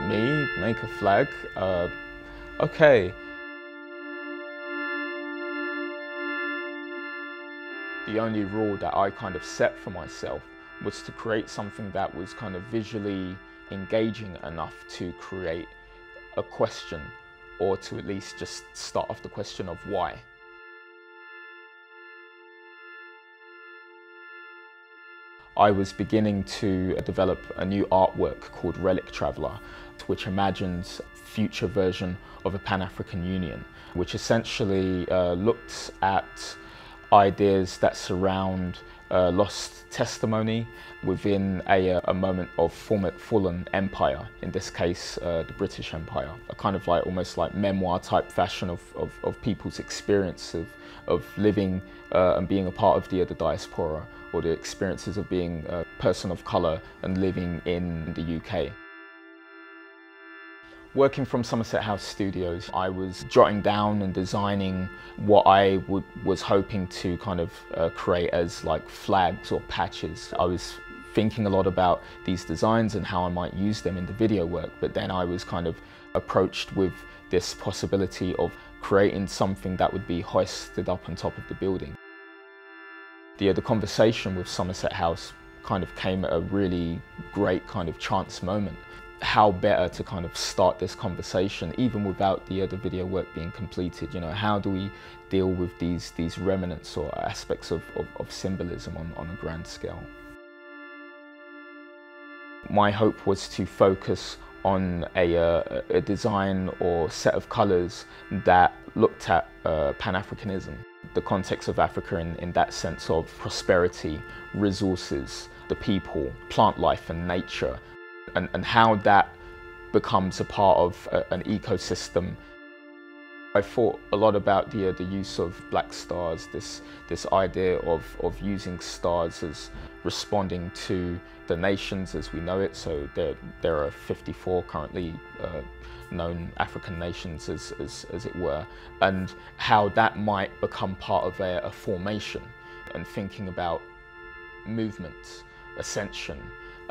Me, make a flag? Uh, okay. The only rule that I kind of set for myself was to create something that was kind of visually engaging enough to create a question or to at least just start off the question of why. I was beginning to develop a new artwork called Relic Traveller, which imagines future version of a Pan-African Union, which essentially uh, looked at ideas that surround uh, lost testimony within a, uh, a moment of former fallen empire, in this case uh, the British Empire, a kind of like almost like memoir type fashion of, of, of people's experience of, of living uh, and being a part of the, the diaspora or the experiences of being a person of colour and living in the UK. Working from Somerset House Studios, I was jotting down and designing what I would, was hoping to kind of uh, create as like flags or patches. I was thinking a lot about these designs and how I might use them in the video work, but then I was kind of approached with this possibility of creating something that would be hoisted up on top of the building. The, the conversation with Somerset House kind of came at a really great kind of chance moment how better to kind of start this conversation even without the other video work being completed you know how do we deal with these these remnants or aspects of, of, of symbolism on, on a grand scale? My hope was to focus on a, uh, a design or set of colors that looked at uh, pan-africanism the context of Africa in, in that sense of prosperity, resources, the people, plant life and nature, and, and how that becomes a part of a, an ecosystem. I thought a lot about the, uh, the use of black stars, this, this idea of, of using stars as responding to the nations as we know it. So there, there are 54 currently uh, known African nations, as, as, as, it were, and how that might become part of a, a formation and thinking about movement, ascension,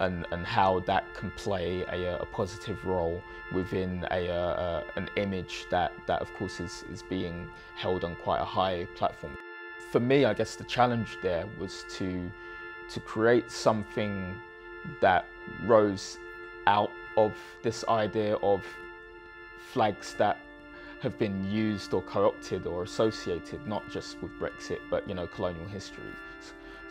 and, and how that can play a, a positive role within a, a, an image that, that of course is, is being held on quite a high platform. For me, I guess the challenge there was to, to create something that rose out of this idea of flags that have been used or co-opted or associated not just with Brexit but you know colonial histories.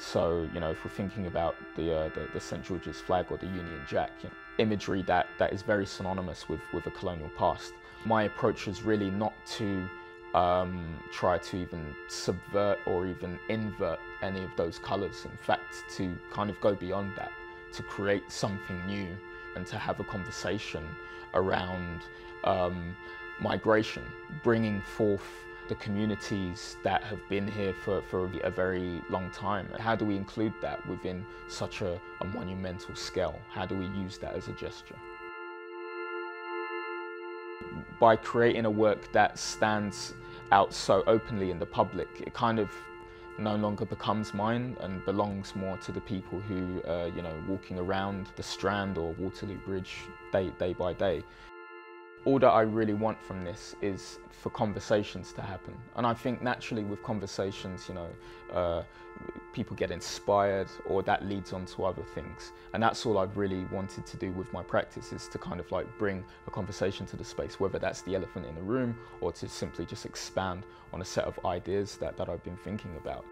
So, you know, if we're thinking about the, uh, the, the, St. George's flag or the Union Jack, you know, imagery that, that is very synonymous with, with a colonial past. My approach was really not to um, try to even subvert or even invert any of those colours. In fact, to kind of go beyond that, to create something new and to have a conversation around um, migration, bringing forth the communities that have been here for, for a very long time. How do we include that within such a, a monumental scale? How do we use that as a gesture? By creating a work that stands out so openly in the public, it kind of no longer becomes mine and belongs more to the people who, uh, you know, walking around the Strand or Waterloo Bridge day, day by day all that I really want from this is for conversations to happen. And I think naturally with conversations, you know, uh, people get inspired or that leads on to other things. And that's all I've really wanted to do with my practice is to kind of like bring a conversation to the space, whether that's the elephant in the room or to simply just expand on a set of ideas that, that I've been thinking about.